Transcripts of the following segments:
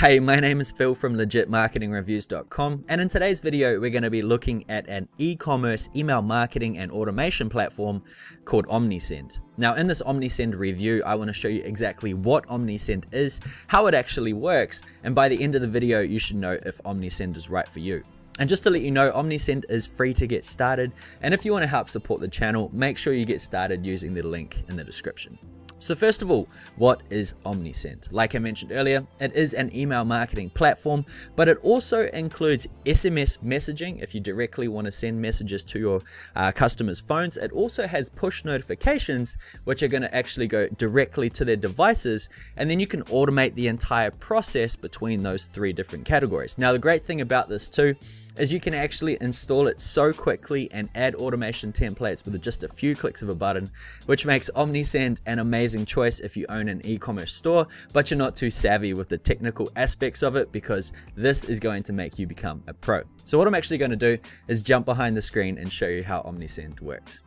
Hey, my name is Phil from legitmarketingreviews.com and in today's video we're going to be looking at an e-commerce email marketing and automation platform called Omnisend. Now in this Omnisend review I want to show you exactly what Omnisend is, how it actually works, and by the end of the video you should know if Omnisend is right for you. And just to let you know, Omnisend is free to get started, and if you want to help support the channel, make sure you get started using the link in the description. So first of all, what is Omnisend? Like I mentioned earlier, it is an email marketing platform, but it also includes SMS messaging if you directly want to send messages to your uh, customers' phones. It also has push notifications, which are going to actually go directly to their devices, and then you can automate the entire process between those three different categories. Now, the great thing about this too is you can actually install it so quickly and add automation templates with just a few clicks of a button, which makes Omnisend an amazing choice if you own an e-commerce store, but you're not too savvy with the technical aspects of it because this is going to make you become a pro. So what I'm actually going to do is jump behind the screen and show you how Omnisend works.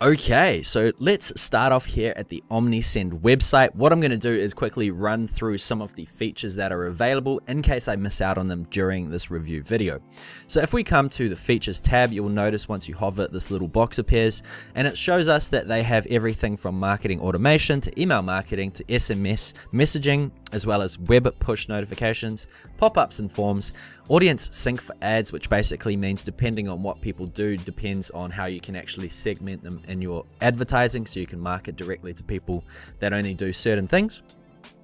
Okay, so let's start off here at the Omnisend website. What I'm going to do is quickly run through some of the features that are available in case I miss out on them during this review video. So if we come to the features tab, you'll notice once you hover this little box appears and it shows us that they have everything from marketing automation to email marketing to SMS messaging as well as web push notifications, pop-ups and forms, audience sync for ads, which basically means depending on what people do depends on how you can actually segment them in your advertising so you can market directly to people that only do certain things.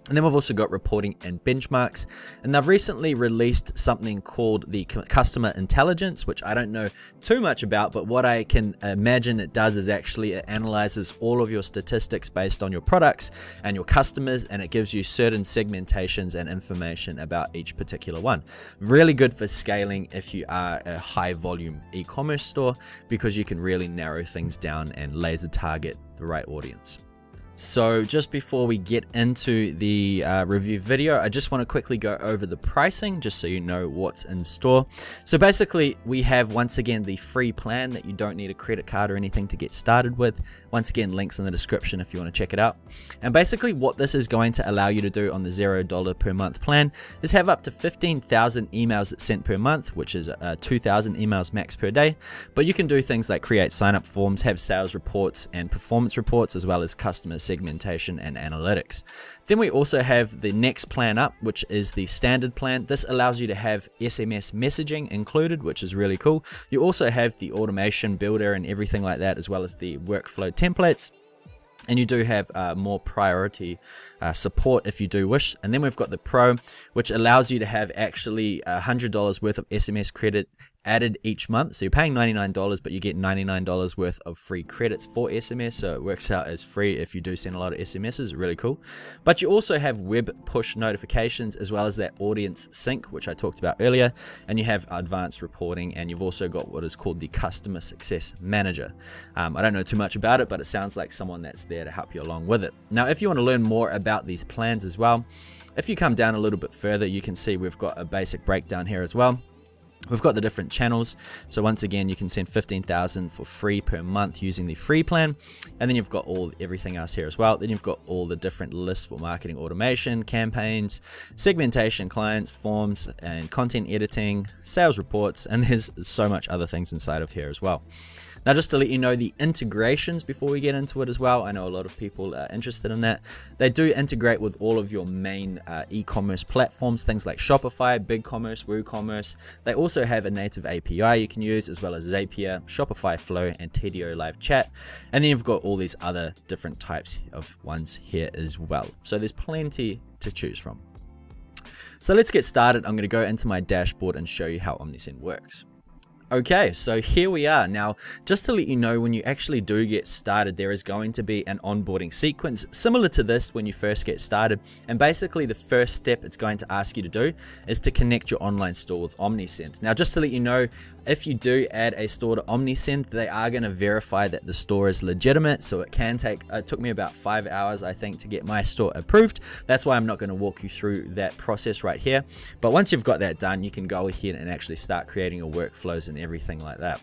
And then we've also got reporting and benchmarks. And they've recently released something called the customer intelligence, which I don't know too much about, but what I can imagine it does is actually it analyzes all of your statistics based on your products and your customers, and it gives you certain segmentations and information about each particular one. Really good for scaling if you are a high volume e commerce store because you can really narrow things down and laser target the right audience. So just before we get into the uh, review video, I just want to quickly go over the pricing just so you know what's in store. So basically we have once again the free plan that you don't need a credit card or anything to get started with. Once again, links in the description if you want to check it out. And basically what this is going to allow you to do on the $0 per month plan is have up to 15,000 emails sent per month, which is uh, 2,000 emails max per day. But you can do things like create sign up forms, have sales reports and performance reports, as well as customers segmentation and analytics. Then we also have the next plan up, which is the standard plan. This allows you to have SMS messaging included, which is really cool. You also have the automation builder and everything like that, as well as the workflow templates and you do have uh, more priority uh, support if you do wish. And then we've got the Pro, which allows you to have actually $100 worth of SMS credit added each month. So you're paying $99, but you get $99 worth of free credits for SMS. So it works out as free if you do send a lot of SMSs. Really cool. But you also have web push notifications as well as that audience sync, which I talked about earlier. And you have advanced reporting and you've also got what is called the customer success manager. Um, I don't know too much about it, but it sounds like someone that's there to help you along with it. Now, if you want to learn more about these plans as well, if you come down a little bit further, you can see we've got a basic breakdown here as well. We've got the different channels. So once again, you can send 15,000 for free per month using the free plan. And then you've got all everything else here as well. Then you've got all the different lists for marketing automation, campaigns, segmentation, clients, forms, and content editing, sales reports, and there's so much other things inside of here as well. Now, just to let you know the integrations before we get into it as well, I know a lot of people are interested in that. They do integrate with all of your main uh, e-commerce platforms, things like Shopify, BigCommerce, WooCommerce. They also have a native API you can use, as well as Zapier, Shopify Flow, and Tidio Live Chat. And then you've got all these other different types of ones here as well. So there's plenty to choose from. So let's get started. I'm going to go into my dashboard and show you how Omnisend works. Okay, so here we are. Now, just to let you know, when you actually do get started, there is going to be an onboarding sequence similar to this when you first get started. And basically, the first step it's going to ask you to do is to connect your online store with Omnisend. Now, just to let you know, if you do add a store to Omnisend, they are going to verify that the store is legitimate. So it can take, it took me about five hours, I think, to get my store approved. That's why I'm not going to walk you through that process right here. But once you've got that done, you can go ahead and actually start creating your workflows and everything like that.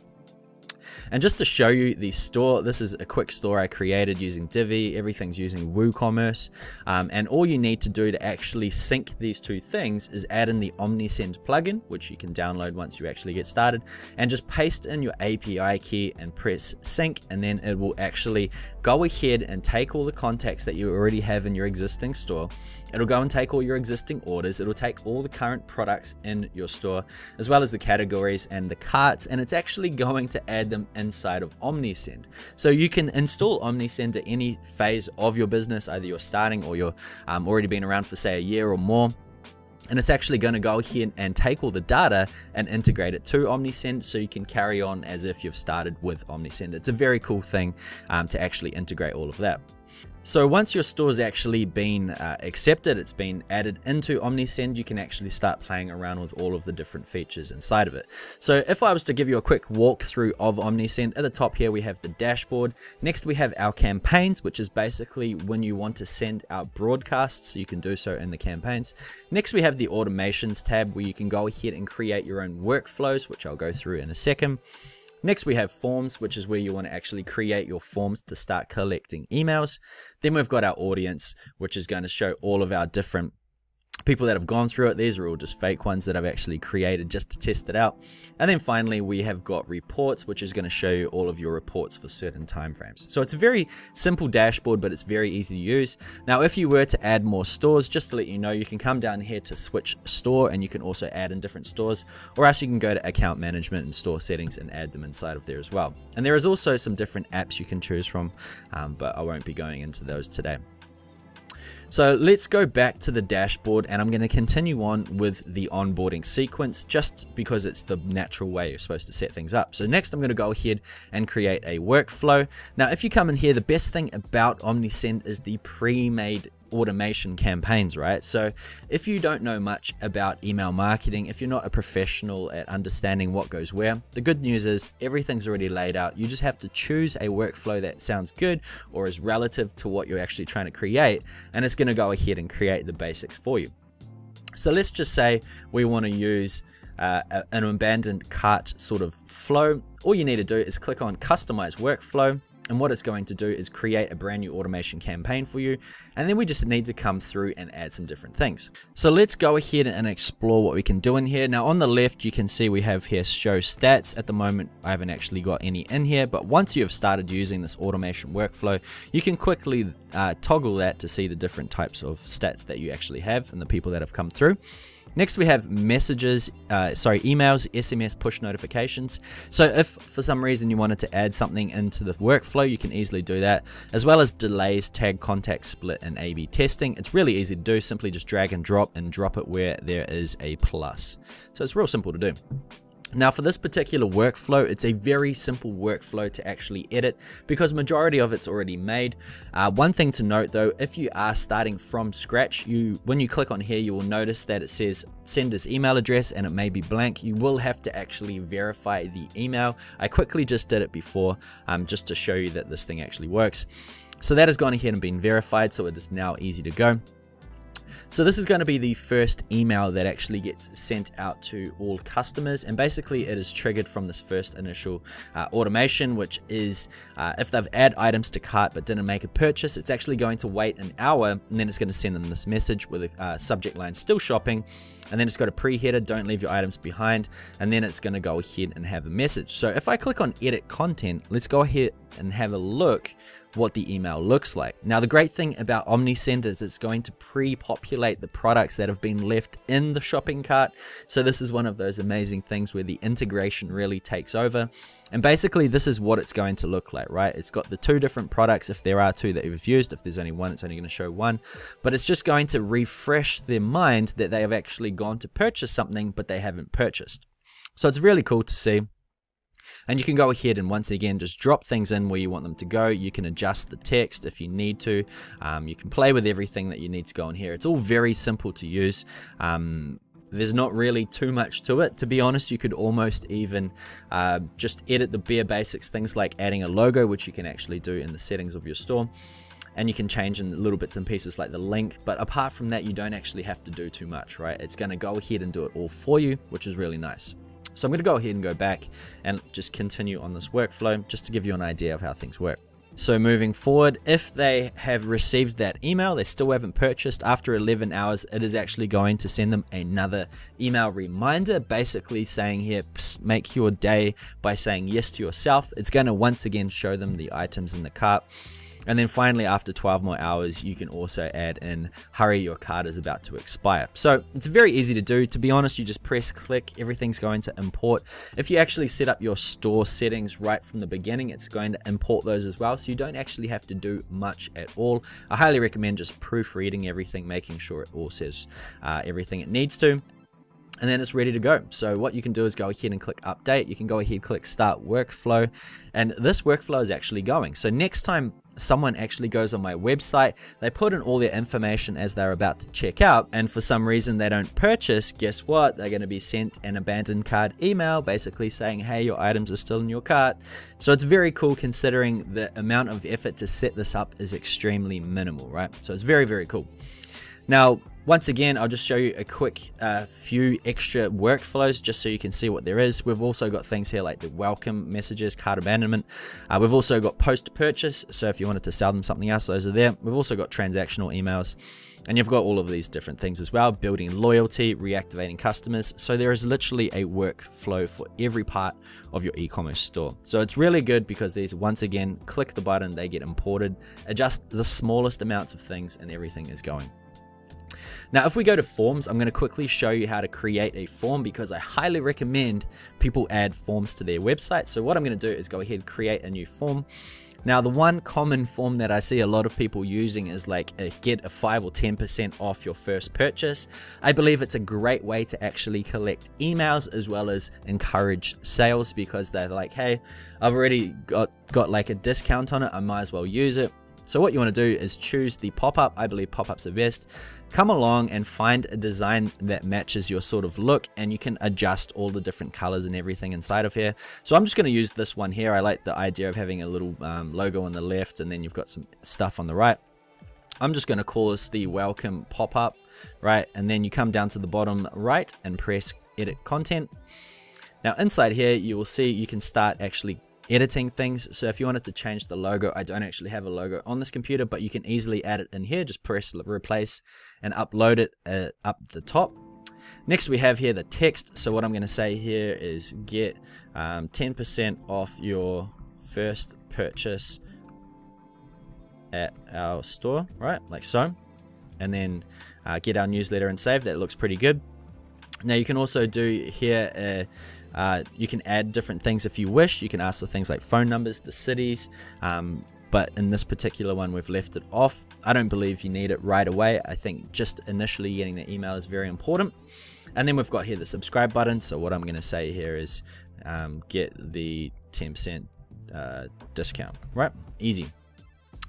And just to show you the store, this is a quick store I created using Divi. Everything's using WooCommerce. Um, and all you need to do to actually sync these two things is add in the OmniSend plugin, which you can download once you actually get started, and just paste in your API key and press sync, and then it will actually go ahead and take all the contacts that you already have in your existing store. It'll go and take all your existing orders. It'll take all the current products in your store, as well as the categories and the carts, and it's actually going to add them inside of OmniSend. So you can install OmniSend at any phase of your business, either you're starting or you're um, already been around for say a year or more and it's actually going to go here and take all the data and integrate it to OmniSend so you can carry on as if you've started with OmniSend. It's a very cool thing um, to actually integrate all of that. So once your store's actually been uh, accepted, it's been added into OmniSend, you can actually start playing around with all of the different features inside of it. So if I was to give you a quick walkthrough of OmniSend, at the top here we have the dashboard. Next we have our campaigns, which is basically when you want to send out broadcasts, you can do so in the campaigns. Next we have the automations tab where you can go ahead and create your own workflows, which I'll go through in a second. Next, we have forms, which is where you want to actually create your forms to start collecting emails. Then we've got our audience, which is going to show all of our different people that have gone through it. These are all just fake ones that I've actually created just to test it out. And then finally, we have got reports, which is going to show you all of your reports for certain timeframes. So it's a very simple dashboard, but it's very easy to use. Now, if you were to add more stores, just to let you know, you can come down here to switch store and you can also add in different stores, or else you can go to account management and store settings and add them inside of there as well. And there is also some different apps you can choose from, um, but I won't be going into those today. So let's go back to the dashboard and I'm going to continue on with the onboarding sequence just because it's the natural way you're supposed to set things up. So next I'm going to go ahead and create a workflow. Now if you come in here, the best thing about OmniSend is the pre-made automation campaigns, right? So if you don't know much about email marketing, if you're not a professional at understanding what goes where, the good news is everything's already laid out. You just have to choose a workflow that sounds good or is relative to what you're actually trying to create, and it's going to go ahead and create the basics for you. So let's just say we want to use uh, an abandoned cart sort of flow. All you need to do is click on customize workflow and what it's going to do is create a brand new automation campaign for you. And then we just need to come through and add some different things. So let's go ahead and explore what we can do in here. Now on the left, you can see we have here show stats. At the moment, I haven't actually got any in here, but once you have started using this automation workflow, you can quickly uh, toggle that to see the different types of stats that you actually have and the people that have come through. Next, we have messages, uh, sorry, emails, SMS, push notifications. So if for some reason you wanted to add something into the workflow, you can easily do that, as well as delays, tag, contact, split, and A-B testing. It's really easy to do. Simply just drag and drop and drop it where there is a plus. So it's real simple to do. Now for this particular workflow, it's a very simple workflow to actually edit because majority of it's already made. Uh, one thing to note though, if you are starting from scratch, you when you click on here, you will notice that it says send sender's email address and it may be blank. You will have to actually verify the email. I quickly just did it before um, just to show you that this thing actually works. So that has gone ahead and been verified, so it is now easy to go. So this is going to be the first email that actually gets sent out to all customers and basically it is triggered from this first initial uh, automation which is uh, if they've add items to cart but didn't make a purchase it's actually going to wait an hour and then it's going to send them this message with a uh, subject line still shopping and then it's got a pre-header don't leave your items behind and then it's going to go ahead and have a message so if I click on edit content let's go ahead and have a look what the email looks like. Now, the great thing about OmniSend is it's going to pre-populate the products that have been left in the shopping cart. So this is one of those amazing things where the integration really takes over. And basically, this is what it's going to look like, right? It's got the two different products, if there are two that you've used. If there's only one, it's only going to show one. But it's just going to refresh their mind that they have actually gone to purchase something, but they haven't purchased. So it's really cool to see. And you can go ahead and once again just drop things in where you want them to go. You can adjust the text if you need to. Um, you can play with everything that you need to go in here. It's all very simple to use. Um, there's not really too much to it. To be honest, you could almost even uh, just edit the bare basics, things like adding a logo, which you can actually do in the settings of your store. And you can change in little bits and pieces like the link. But apart from that, you don't actually have to do too much, right? It's going to go ahead and do it all for you, which is really nice. So I'm going to go ahead and go back and just continue on this workflow just to give you an idea of how things work. So moving forward, if they have received that email, they still haven't purchased after 11 hours, it is actually going to send them another email reminder, basically saying here, make your day by saying yes to yourself. It's going to once again show them the items in the cart. And then finally, after 12 more hours, you can also add in hurry, your card is about to expire. So it's very easy to do. To be honest, you just press click, everything's going to import. If you actually set up your store settings right from the beginning, it's going to import those as well. So you don't actually have to do much at all. I highly recommend just proofreading everything, making sure it all says uh, everything it needs to and then it's ready to go. So what you can do is go ahead and click update. You can go ahead, and click start workflow, and this workflow is actually going. So next time someone actually goes on my website, they put in all their information as they're about to check out, and for some reason they don't purchase, guess what? They're going to be sent an abandoned cart email basically saying, hey, your items are still in your cart. So it's very cool considering the amount of effort to set this up is extremely minimal, right? So it's very, very cool. Now, once again, I'll just show you a quick uh, few extra workflows just so you can see what there is. We've also got things here like the welcome messages, cart abandonment. Uh, we've also got post-purchase, so if you wanted to sell them something else, those are there. We've also got transactional emails, and you've got all of these different things as well, building loyalty, reactivating customers. So there is literally a workflow for every part of your e-commerce store. So it's really good because these, once again, click the button, they get imported, adjust the smallest amounts of things, and everything is going. Now, if we go to forms, I'm going to quickly show you how to create a form because I highly recommend people add forms to their website. So what I'm going to do is go ahead, create a new form. Now, the one common form that I see a lot of people using is like a get a 5 or 10% off your first purchase. I believe it's a great way to actually collect emails as well as encourage sales because they're like, hey, I've already got, got like a discount on it, I might as well use it. So what you want to do is choose the pop-up. I believe pop-ups are best. Come along and find a design that matches your sort of look and you can adjust all the different colors and everything inside of here. So I'm just going to use this one here. I like the idea of having a little um, logo on the left and then you've got some stuff on the right. I'm just going to call this the welcome pop-up, right? And then you come down to the bottom right and press edit content. Now inside here, you will see you can start actually editing things. So if you wanted to change the logo, I don't actually have a logo on this computer, but you can easily add it in here. Just press replace and upload it uh, up the top. Next we have here the text. So what I'm going to say here is get 10% um, off your first purchase at our store, right? Like so. And then uh, get our newsletter and save. That looks pretty good. Now you can also do here, uh, uh, you can add different things if you wish. You can ask for things like phone numbers, the cities, um, but in this particular one we've left it off. I don't believe you need it right away. I think just initially getting the email is very important. And then we've got here the subscribe button. So what I'm going to say here is um, get the 10% uh, discount, right? Easy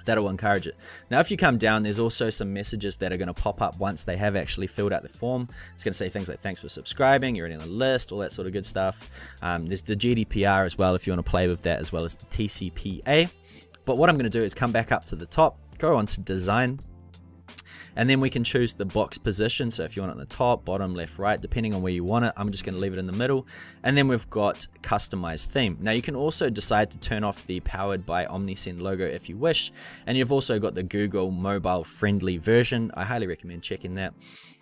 that'll encourage it. Now, if you come down, there's also some messages that are going to pop up once they have actually filled out the form. It's going to say things like, thanks for subscribing, you're in the list, all that sort of good stuff. Um, there's the GDPR as well, if you want to play with that, as well as the TCPA. But what I'm going to do is come back up to the top, go on to design, and then we can choose the box position. So if you want it on the top, bottom, left, right, depending on where you want it, I'm just going to leave it in the middle. And then we've got customized theme. Now you can also decide to turn off the powered by Omnisend logo if you wish. And you've also got the Google mobile friendly version. I highly recommend checking that.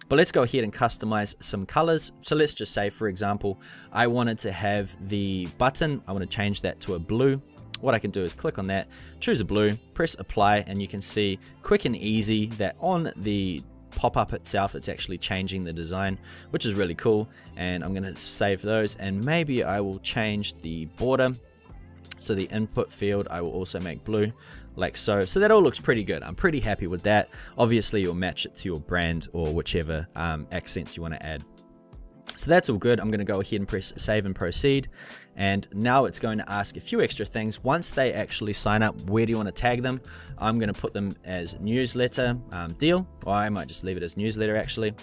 But let's go ahead and customize some colors. So let's just say, for example, I wanted to have the button, I want to change that to a blue what I can do is click on that, choose a blue, press apply, and you can see quick and easy that on the pop-up itself it's actually changing the design which is really cool. And I'm gonna save those and maybe I will change the border. So the input field I will also make blue like so. So that all looks pretty good. I'm pretty happy with that. Obviously you'll match it to your brand or whichever um, accents you want to add so that's all good. I'm going to go ahead and press save and proceed. And now it's going to ask a few extra things. Once they actually sign up, where do you want to tag them? I'm going to put them as newsletter um, deal, or I might just leave it as newsletter actually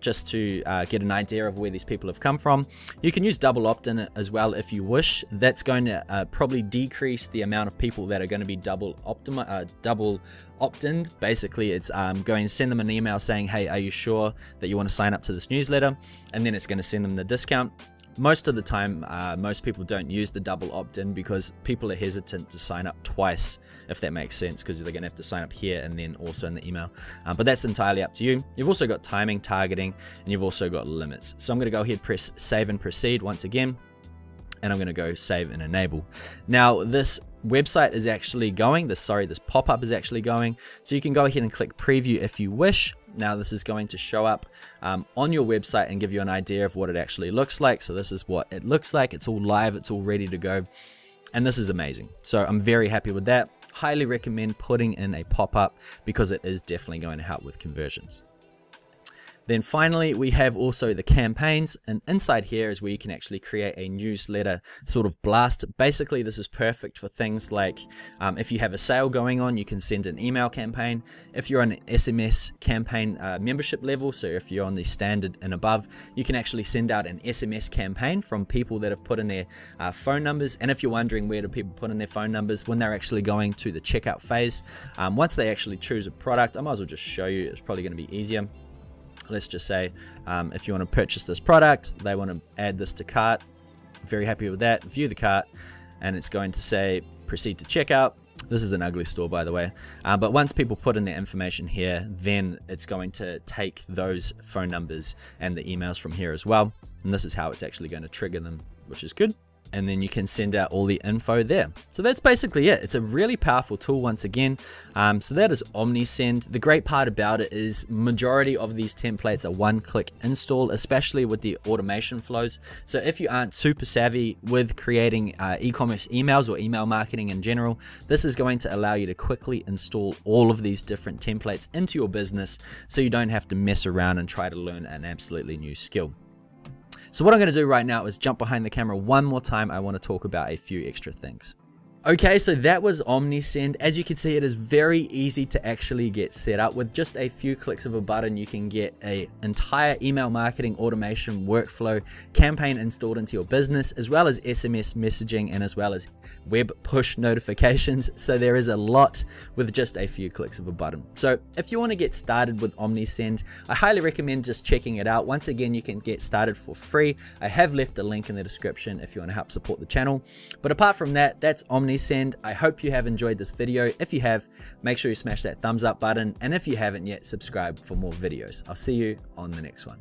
just to uh, get an idea of where these people have come from. You can use double opt-in as well if you wish. That's going to uh, probably decrease the amount of people that are going to be double optimi- uh, double opt-in. Basically, it's um, going to send them an email saying, "Hey, are you sure that you want to sign up to this newsletter?" And then it's going to send them the discount. Most of the time, uh, most people don't use the double opt-in because people are hesitant to sign up twice, if that makes sense, because they're going to have to sign up here and then also in the email. Um, but that's entirely up to you. You've also got timing, targeting, and you've also got limits. So I'm going to go ahead, press save and proceed once again and I'm going to go save and enable. Now this website is actually going, this sorry, this pop-up is actually going. So you can go ahead and click preview if you wish. Now this is going to show up um, on your website and give you an idea of what it actually looks like. So this is what it looks like. It's all live, it's all ready to go. And this is amazing. So I'm very happy with that. Highly recommend putting in a pop-up because it is definitely going to help with conversions. Then finally, we have also the campaigns and inside here is where you can actually create a newsletter sort of blast. Basically, this is perfect for things like um, if you have a sale going on, you can send an email campaign. If you're on an SMS campaign uh, membership level, so if you're on the standard and above, you can actually send out an SMS campaign from people that have put in their uh, phone numbers. And if you're wondering where do people put in their phone numbers when they're actually going to the checkout phase, um, once they actually choose a product, I might as well just show you, it's probably going to be easier let's just say um, if you want to purchase this product, they want to add this to cart. Very happy with that. View the cart, and it's going to say proceed to checkout. This is an ugly store, by the way. Uh, but once people put in their information here, then it's going to take those phone numbers and the emails from here as well. And this is how it's actually going to trigger them, which is good and then you can send out all the info there. So that's basically it. It's a really powerful tool once again. Um, so that is OmniSend. The great part about it is majority of these templates are one-click install, especially with the automation flows. So if you aren't super savvy with creating uh, e-commerce emails or email marketing in general, this is going to allow you to quickly install all of these different templates into your business so you don't have to mess around and try to learn an absolutely new skill. So what I'm going to do right now is jump behind the camera one more time. I want to talk about a few extra things. Okay, so that was OmniSend. As you can see, it is very easy to actually get set up. With just a few clicks of a button, you can get an entire email marketing automation workflow campaign installed into your business, as well as SMS messaging and as well as web push notifications. So there is a lot with just a few clicks of a button. So if you want to get started with OmniSend, I highly recommend just checking it out. Once again, you can get started for free. I have left a link in the description if you want to help support the channel. But apart from that, that's OmniSend Send. I hope you have enjoyed this video. If you have, make sure you smash that thumbs up button. And if you haven't yet, subscribe for more videos. I'll see you on the next one.